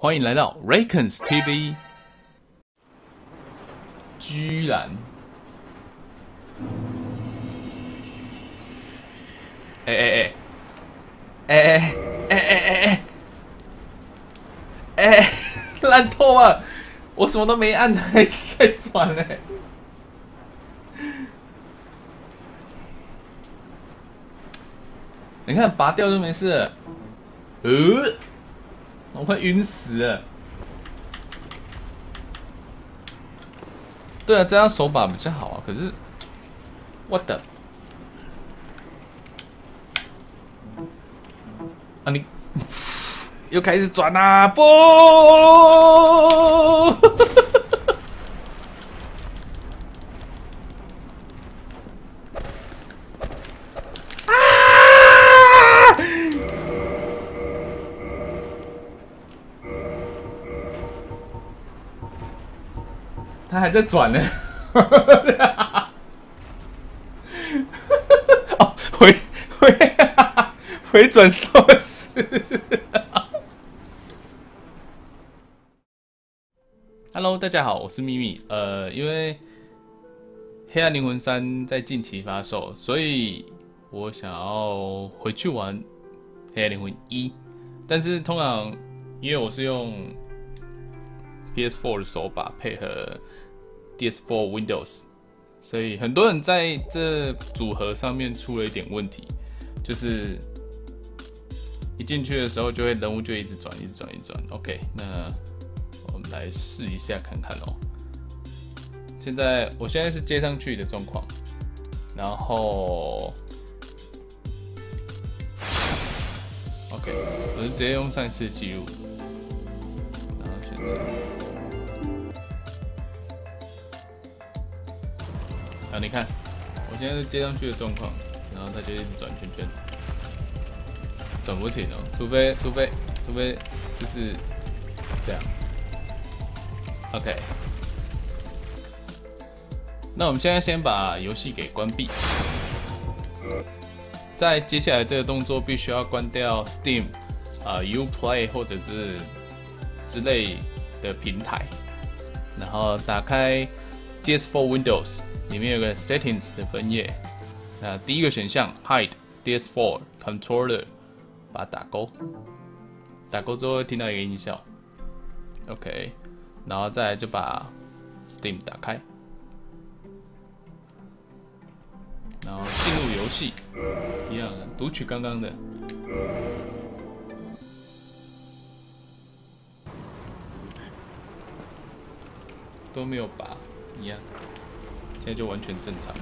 欢迎来到 Rakens TV。居然，哎哎哎，哎哎哎哎哎哎，哎，烂透了！我什么都没按，还是在转呢。你看，拔掉就没事。呃，我快晕死了。对啊，这样手把比较好啊。可是，我的啊，你 又开始转啊，不！他还在转呢，哦，回回 回转寿司。Hello，大家好，我是咪咪。呃，因为《黑暗灵魂三》在近期发售，所以我想要回去玩《黑暗灵魂一》，但是通常因为我是用 PS4 的手把配合。DS4 Windows，所以很多人在这组合上面出了一点问题，就是一进去的时候就会人物就一直转，一直转，一直转。OK，那我们来试一下看看哦。现在我现在是接上去的状况，然后 OK，我是直接用上一次的记录，然后选择。啊，你看，我现在是接上去的状况，然后它就一直转圈圈，转不停哦，除非除非除非就是这样。OK，那我们现在先把游戏给关闭，在接下来这个动作必须要关掉 Steam 啊 Uplay 或者是之类的平台，然后打开 DS4 Windows。里面有个 Settings 的分页，那第一个选项 Hide DS4 Controller，把它打勾，打勾之后会听到一个音效，OK，然后再就把 Steam 打开，然后进入游戏，一样的读取刚刚的，都没有拔，一样。现在就完全正常了，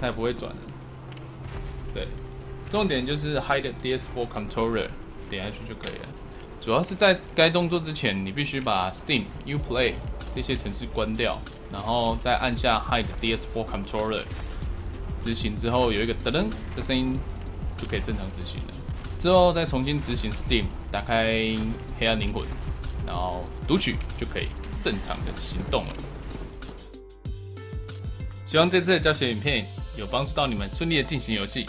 它也不会转。对，重点就是 hide DS4 controller，点下去就可以了。主要是在该动作之前，你必须把 Steam、Uplay 这些程式关掉，然后再按下 hide DS4 controller，执行之后有一个噔噔的声音，就可以正常执行了。之后再重新执行 Steam，打开黑暗灵魂。然后读取就可以正常的行动了。希望这次的教学影片有帮助到你们顺利的进行游戏。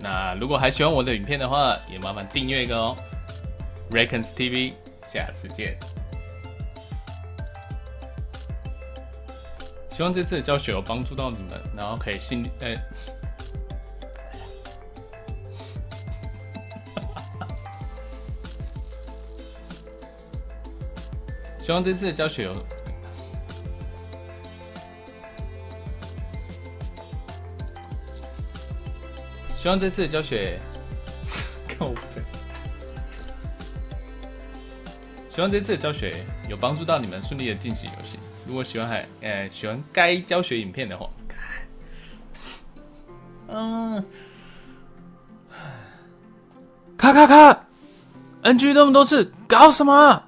那如果还喜欢我的影片的话，也麻烦订阅一个哦。Rakens TV，下次见。希望这次的教学有帮助到你们，然后可以信呃。希望这次的教学有，希望这次的教学，够费。希望这次的教学有帮助到你们顺利的进行游戏。如果喜欢还呃喜欢该教学影片的话，嗯，咔咔咔，NG 那么多次，搞什么？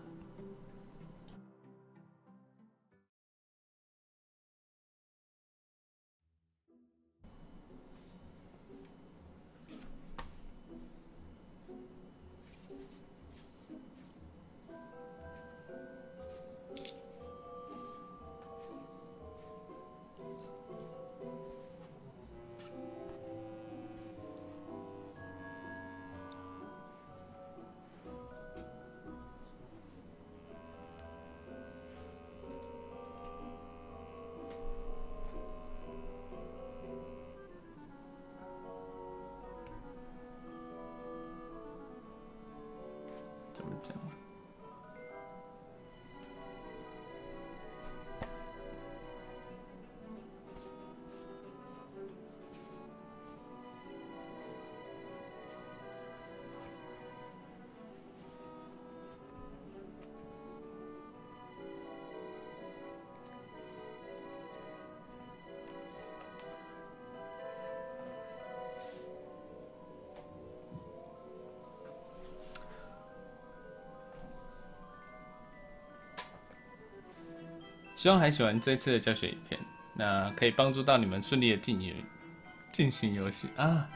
怎么希望还喜欢这次的教学影片，那可以帮助到你们顺利的进行进行游戏啊。